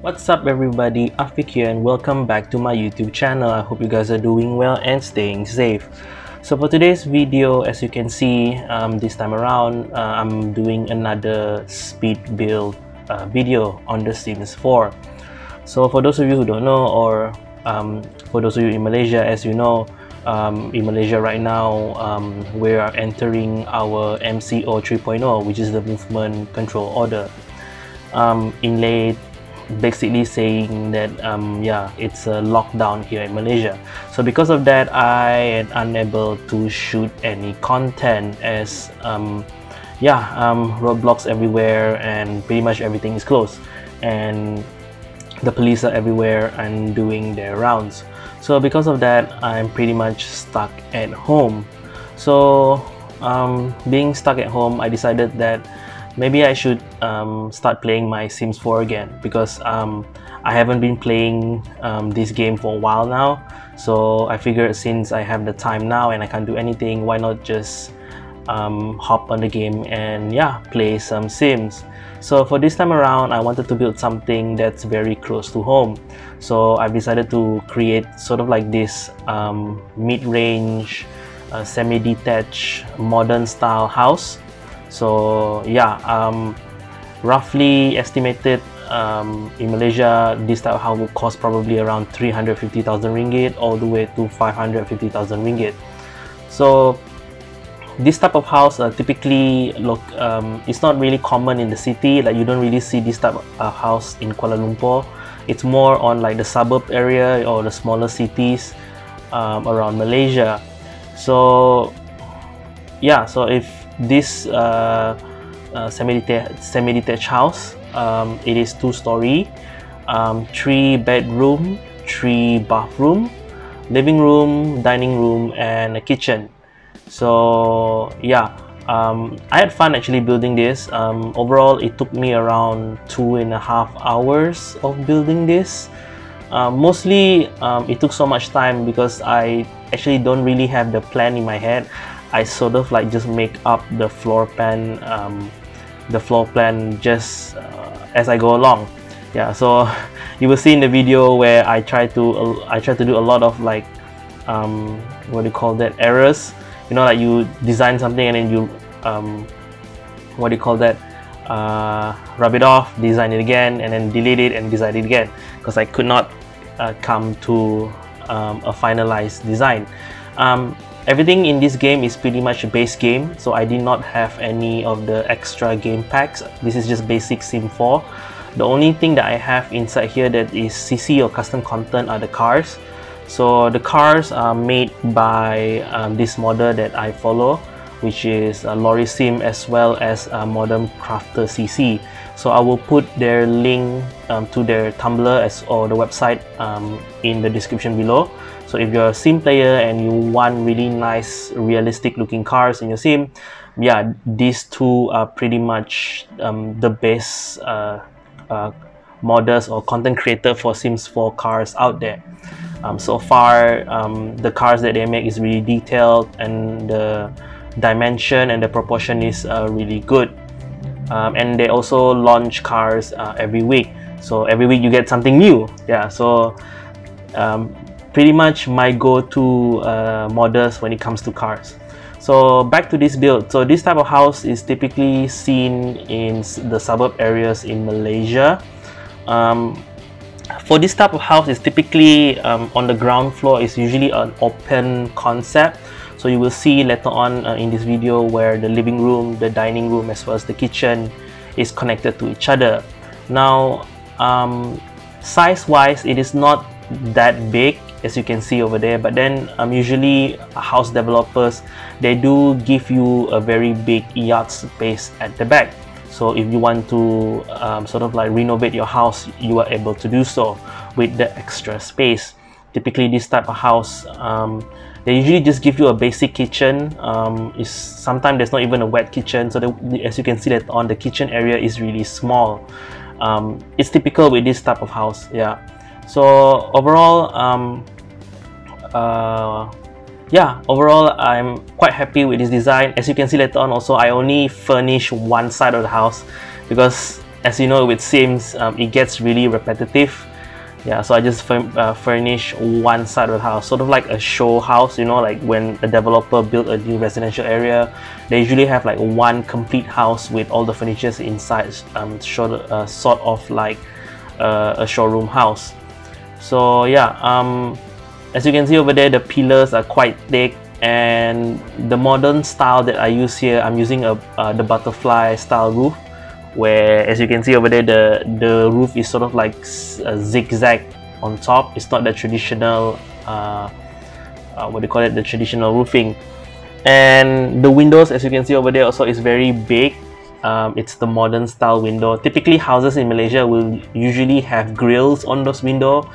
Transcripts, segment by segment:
What's up everybody, Afiq here and welcome back to my YouTube channel. I hope you guys are doing well and staying safe. So for today's video, as you can see, um, this time around, uh, I'm doing another speed build uh, video on The Sims 4. So for those of you who don't know or um, for those of you in Malaysia, as you know, um, in Malaysia right now, um, we are entering our MCO 3.0, which is the Movement Control Order. Um, in late basically saying that um, yeah it's a lockdown here in Malaysia. So because of that I am unable to shoot any content as um, yeah um, roadblocks everywhere and pretty much everything is closed. And the police are everywhere and doing their rounds. So because of that I'm pretty much stuck at home. So um, being stuck at home I decided that maybe I should um, start playing my Sims 4 again because um, I haven't been playing um, this game for a while now. So I figured since I have the time now and I can't do anything why not just um, hop on the game and yeah play some Sims. So for this time around I wanted to build something that's very close to home. So I've decided to create sort of like this um, mid-range uh, semi-detached modern style house so yeah um, roughly estimated um, in Malaysia this type of house will cost probably around 350,000 ringgit all the way to 550,000 ringgit. So this type of house uh, typically look um, it's not really common in the city. Like you don't really see this type of uh, house in Kuala Lumpur. It's more on like the suburb area or the smaller cities um, around Malaysia. So yeah so if this uh, uh, semi-detached house um, it is two story. Um, three bedroom three bathroom living room dining room and a kitchen. So yeah um, I had fun actually building this. Um, overall it took me around two and a half hours of building this. Uh, mostly um, it took so much time because I actually don't really have the plan in my head I sort of like just make up the floor plan um, the floor plan just uh, as I go along. Yeah so you will see in the video where I try to uh, I try to do a lot of like um, what do you call that errors. You know like you design something and then you um, what do you call that uh, rub it off design it again and then delete it and design it again. Because I could not uh, come to um, a finalized design. Um, Everything in this game is pretty much a base game, so I did not have any of the extra game packs. This is just basic Sim 4. The only thing that I have inside here that is CC or custom content are the cars. So the cars are made by um, this model that I follow, which is uh, Lori Sim as well as uh, Modern Crafter CC. So I will put their link um, to their Tumblr as or the website um, in the description below. So if you're a sim player and you want really nice realistic looking cars in your sim, yeah, these two are pretty much um, the best uh, uh, modders or content creator for Sims 4 cars out there. Um, so far, um, the cars that they make is really detailed and the dimension and the proportion is uh, really good. Um, and they also launch cars uh, every week. So every week you get something new. Yeah, so um, pretty much my go-to uh, models when it comes to cars. So back to this build. So this type of house is typically seen in the suburb areas in Malaysia. Um, for this type of house, it's typically um, on the ground floor. It's usually an open concept. So you will see later on uh, in this video where the living room, the dining room, as well as the kitchen is connected to each other. Now, um, size-wise, it is not that big as you can see over there. But then um, usually house developers they do give you a very big yard space at the back. So if you want to um, sort of like renovate your house you are able to do so with the extra space. Typically this type of house um, they usually just give you a basic kitchen. Um, is sometimes there's not even a wet kitchen. So the, as you can see that on the kitchen area is really small. Um, it's typical with this type of house yeah so overall um, uh, yeah overall I'm quite happy with this design as you can see later on also I only furnish one side of the house because as you know with Sims, um, it gets really repetitive. Yeah, so I just uh, furnish one side of the house, sort of like a show house. You know, like when a developer built a new residential area, they usually have like one complete house with all the furniture inside, um, sort of, uh, sort of like uh, a showroom house. So yeah, um, as you can see over there, the pillars are quite thick and the modern style that I use here, I'm using a uh, the butterfly style roof where as you can see over there the the roof is sort of like a zigzag on top. It's not the traditional uh, uh, what do you call it? The traditional roofing. And the windows as you can see over there also is very big um, it's the modern style window. Typically houses in Malaysia will usually have grills on those window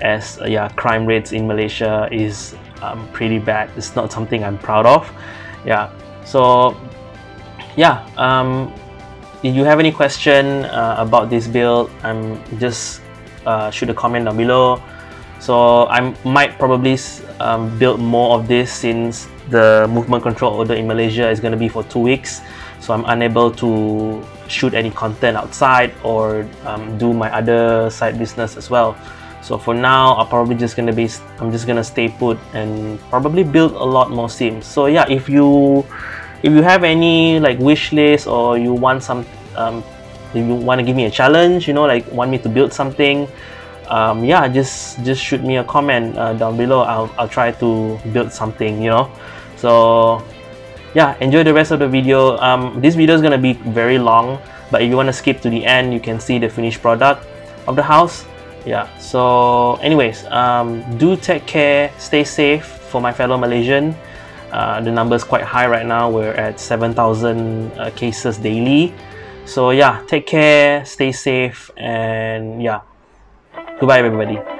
as uh, yeah crime rates in Malaysia is um, pretty bad. It's not something I'm proud of. Yeah. So yeah um, if you have any question uh, about this build I'm just uh, shoot a comment down below. So I might probably um, build more of this since the movement control order in Malaysia is going to be for two weeks so I'm unable to shoot any content outside or um, do my other side business as well. So for now I'm probably just gonna be I'm just gonna stay put and probably build a lot more sims. So yeah if you if you have any like wish list or you want some um, if you want to give me a challenge you know like want me to build something um, yeah just just shoot me a comment uh, down below. I'll, I'll try to build something you know? So yeah enjoy the rest of the video um, this video is gonna be very long but if you want to skip to the end you can see the finished product of the house yeah so anyways um, do take care stay safe for my fellow Malaysian uh, the number is quite high right now. We're at 7,000 uh, cases daily. So yeah, take care, stay safe, and yeah, goodbye everybody.